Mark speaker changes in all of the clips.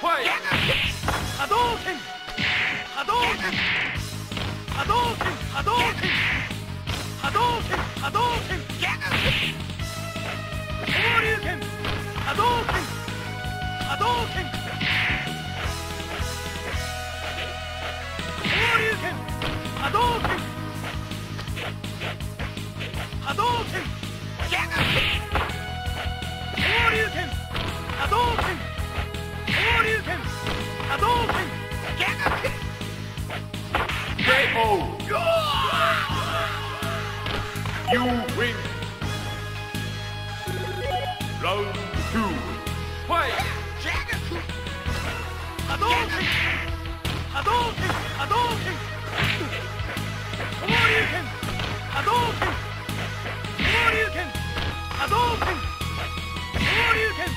Speaker 1: 波動拳。波動拳。波動拳。波動拳。波動拳。波動拳。
Speaker 2: You win. Round two. Fight.
Speaker 1: Adulting! Adulting! Adulting! Warrior! Adulting! Warrior! Adulting! Warrior!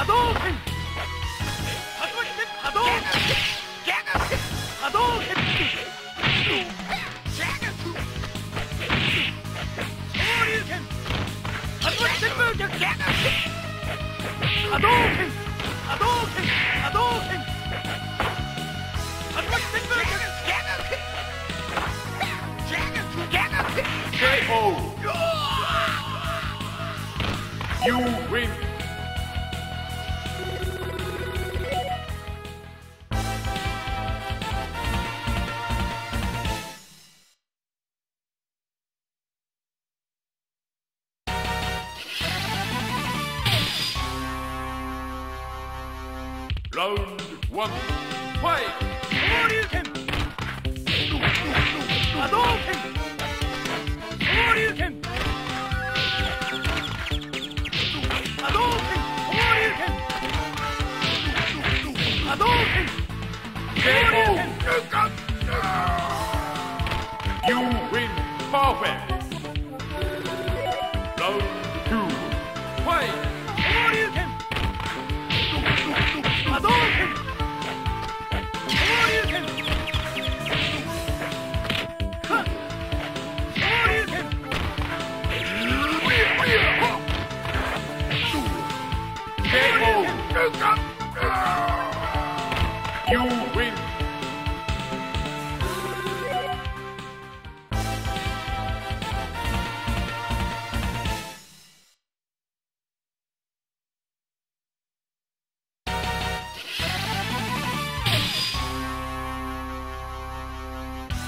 Speaker 2: Adulting! Adulting! Adulting! Round one. Fight!
Speaker 1: Shoryuken! Hadouken! Shoryuken! Hadouken! Shoryuken!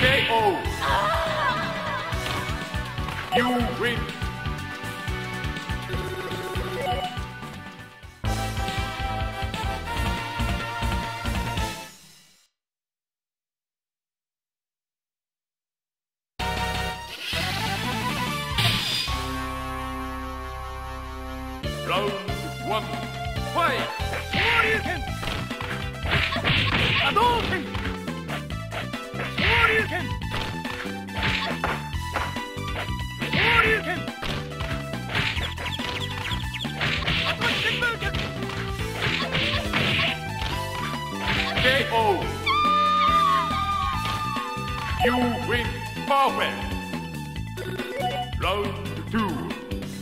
Speaker 2: KO. You win. Round one,
Speaker 1: fire! Shoryuken! Hadouken! Shoryuken! Shoryuken! Atlas Senbouken!
Speaker 2: KO! You win perfect! Round two,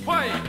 Speaker 2: fight!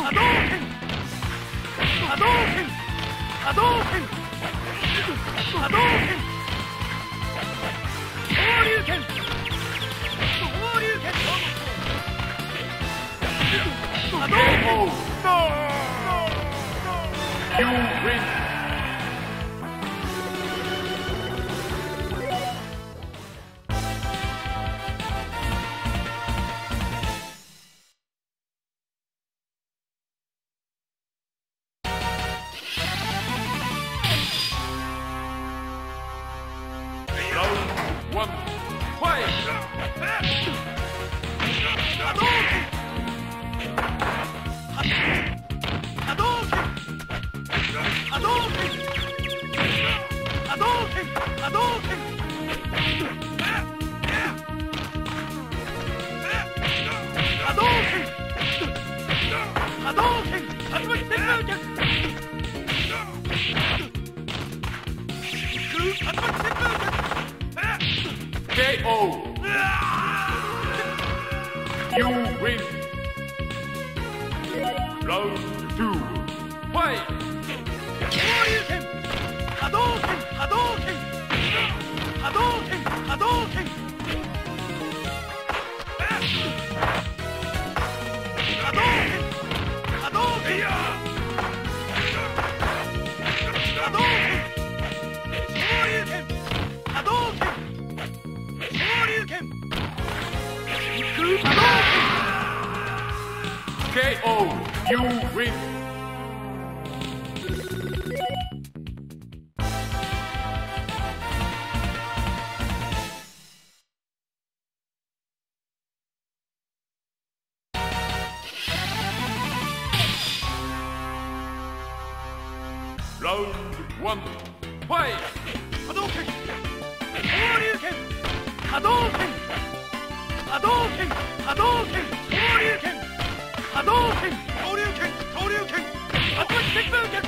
Speaker 1: 波動拳波動拳波動拳波動拳昇竜拳昇竜拳波動拳
Speaker 2: KO! You win! KO! You win! Round two. Fight! KO! You win!
Speaker 1: ファイ波動拳。交流拳波動拳。波動拳。波動拳。交流拳。波動拳。交流拳。交流拳。発動
Speaker 2: して
Speaker 1: くる拳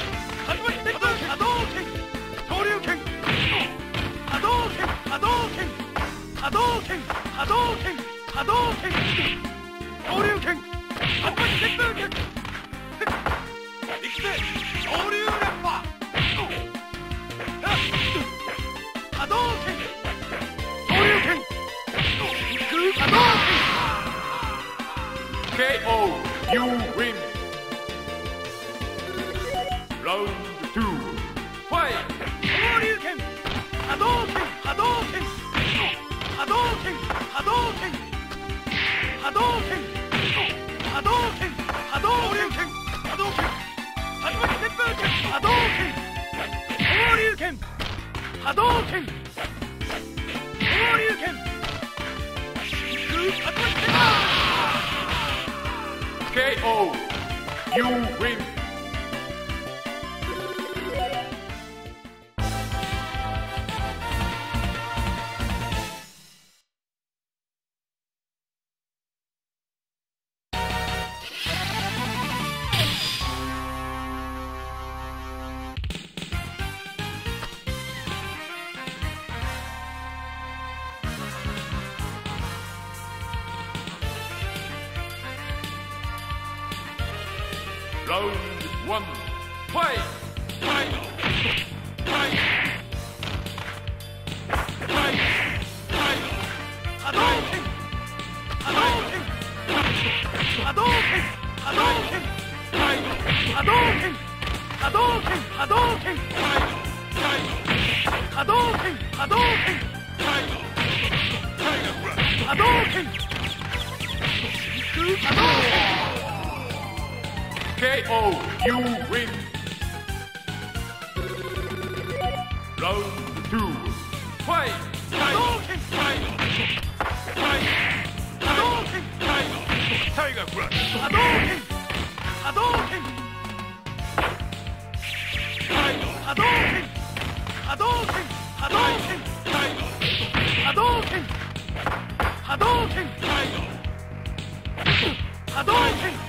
Speaker 1: 発動してくる波動拳。交流拳。波動拳。波動拳。波動拳。波動拳。波動拳。交流拳。発動してくる拳行くぜ交流。拳
Speaker 2: KO! You win! Round two. Fight!
Speaker 1: 昇竜拳波動拳波動拳波動拳波動拳波動拳波動拳波動拳波動拳竜巻旋風拳波動拳昇竜拳波動拳昇竜拳竜巻旋風
Speaker 2: KO. You win. you win. Round two, fight! Tiger Crush!
Speaker 1: Hadouken! Hadouken! Hadouken! Hadouken! Hadouken! Hadouken!
Speaker 2: Hadouken! Hadouken! Hadouken!